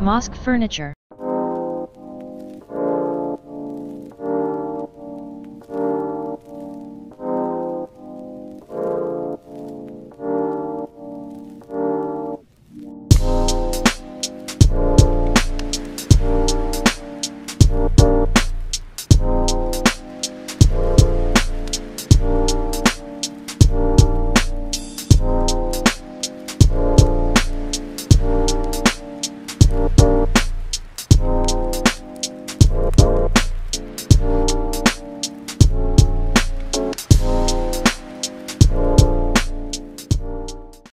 Mosque Furniture.